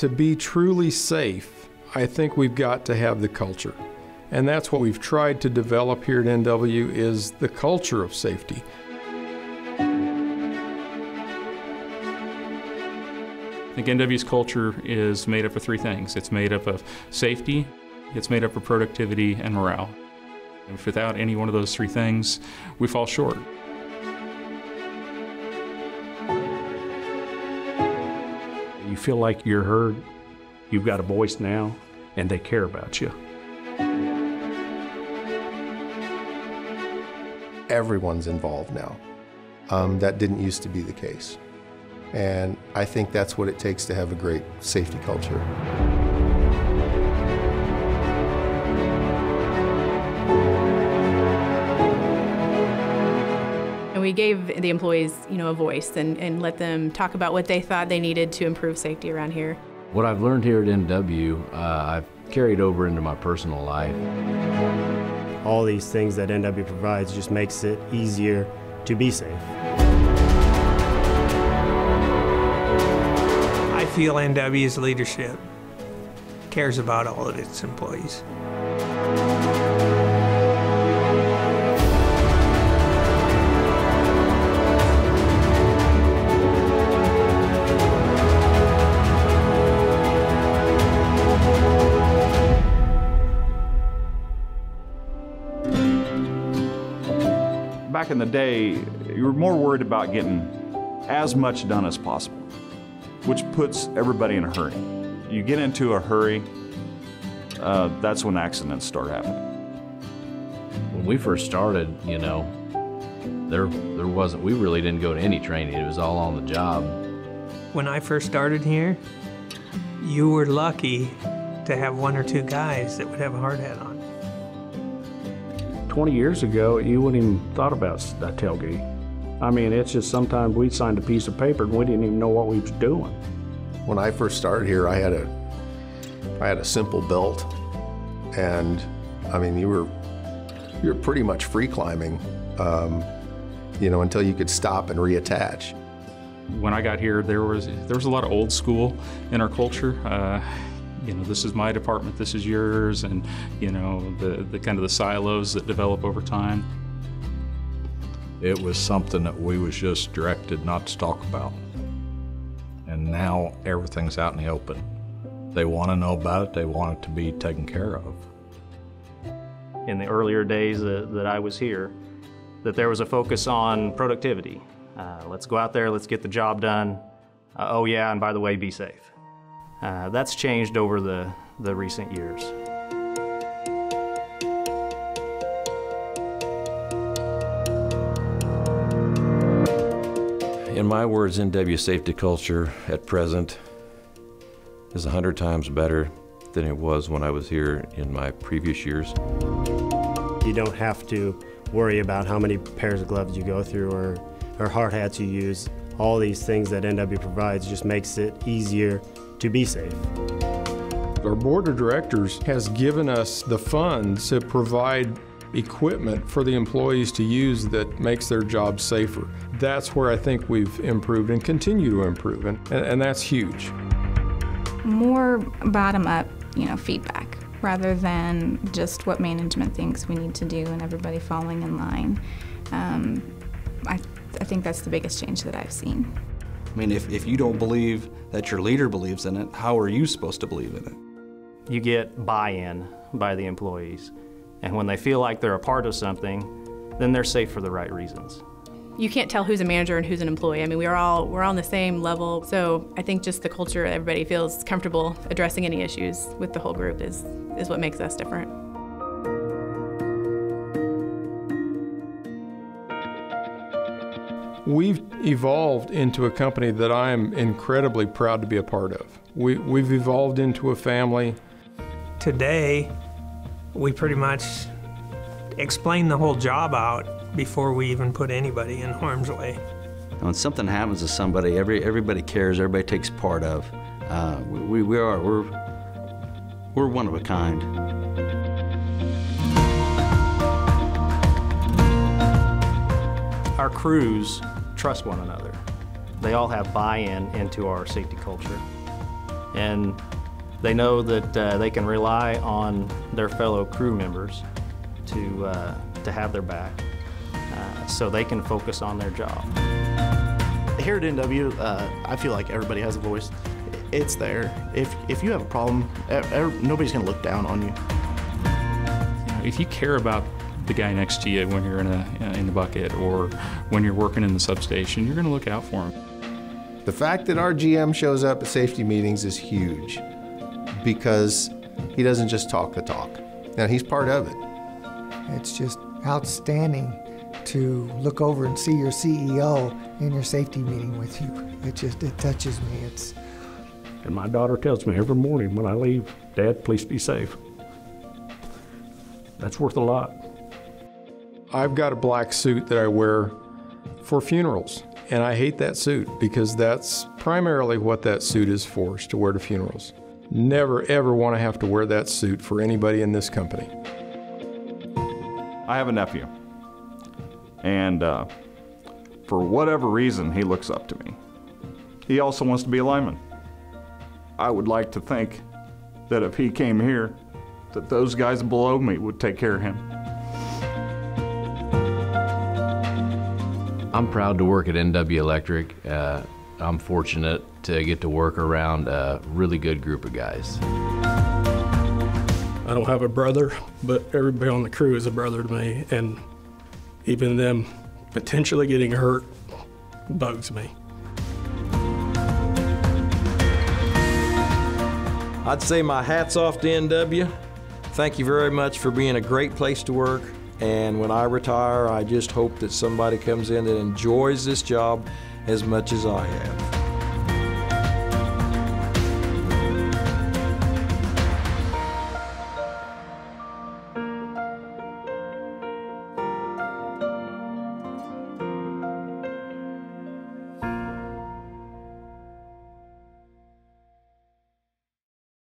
to be truly safe, I think we've got to have the culture. And that's what we've tried to develop here at NW is the culture of safety. I think NW's culture is made up of three things. It's made up of safety, it's made up of productivity, and morale. If without any one of those three things, we fall short. You feel like you're heard, you've got a voice now, and they care about you. Everyone's involved now. Um, that didn't used to be the case. And I think that's what it takes to have a great safety culture. We gave the employees, you know, a voice and, and let them talk about what they thought they needed to improve safety around here. What I've learned here at NW, uh, I've carried over into my personal life. All these things that NW provides just makes it easier to be safe. I feel NW's leadership cares about all of its employees. Back in the day, you were more worried about getting as much done as possible, which puts everybody in a hurry. You get into a hurry, uh, that's when accidents start happening. When we first started, you know, there there wasn't we really didn't go to any training. It was all on the job. When I first started here, you were lucky to have one or two guys that would have a hard hat on. 20 years ago, you wouldn't even thought about a tailgate. I mean, it's just sometimes we signed a piece of paper and we didn't even know what we was doing. When I first started here, I had a, I had a simple belt, and I mean, you were, you were pretty much free climbing, um, you know, until you could stop and reattach. When I got here, there was there was a lot of old school in our culture. Uh, you know, this is my department, this is yours, and you know the the kind of the silos that develop over time. It was something that we was just directed not to talk about. And now everything's out in the open. They want to know about it, they want it to be taken care of. In the earlier days that, that I was here, that there was a focus on productivity. Uh, let's go out there, let's get the job done. Uh, oh yeah, and by the way, be safe. Uh, that's changed over the, the recent years. In my words, NW safety culture at present is a hundred times better than it was when I was here in my previous years. You don't have to worry about how many pairs of gloves you go through or, or hard hats you use. All these things that NW provides just makes it easier to be safe. Our board of directors has given us the funds to provide equipment for the employees to use that makes their job safer. That's where I think we've improved and continue to improve, and, and that's huge. More bottom up, you know, feedback rather than just what management thinks we need to do and everybody falling in line. Um, I, I think that's the biggest change that I've seen. I mean, if, if you don't believe that your leader believes in it, how are you supposed to believe in it? You get buy-in by the employees. And when they feel like they're a part of something, then they're safe for the right reasons. You can't tell who's a manager and who's an employee. I mean, we're all we're on the same level. So I think just the culture, everybody feels comfortable addressing any issues with the whole group is is what makes us different. We've evolved into a company that I am incredibly proud to be a part of. We, we've evolved into a family. Today, we pretty much explain the whole job out before we even put anybody in harm's way. When something happens to somebody, every, everybody cares, everybody takes part of. Uh, we, we are, we're, we're one of a kind. Our crews trust one another. They all have buy-in into our safety culture. and they know that uh, they can rely on their fellow crew members to, uh, to have their back uh, so they can focus on their job. Here at NW, uh, I feel like everybody has a voice. It's there. If, if you have a problem, nobody's going to look down on you. You know, if you care about the guy next to you when you're in a uh, in the bucket or when you're working in the substation, you're going to look out for him. The fact that our GM shows up at safety meetings is huge because he doesn't just talk the talk. Now, he's part of it. It's just outstanding to look over and see your CEO in your safety meeting with you. It just it touches me. It's And my daughter tells me every morning when I leave, Dad, please be safe. That's worth a lot. I've got a black suit that I wear for funerals, and I hate that suit because that's primarily what that suit is for, is to wear to funerals. Never, ever want to have to wear that suit for anybody in this company. I have a nephew, and uh, for whatever reason, he looks up to me. He also wants to be a lineman. I would like to think that if he came here, that those guys below me would take care of him. I'm proud to work at NW Electric. Uh, I'm fortunate to get to work around a really good group of guys. I don't have a brother, but everybody on the crew is a brother to me, and even them potentially getting hurt bugs me. I'd say my hat's off to NW. Thank you very much for being a great place to work. And when I retire, I just hope that somebody comes in that enjoys this job as much as I have.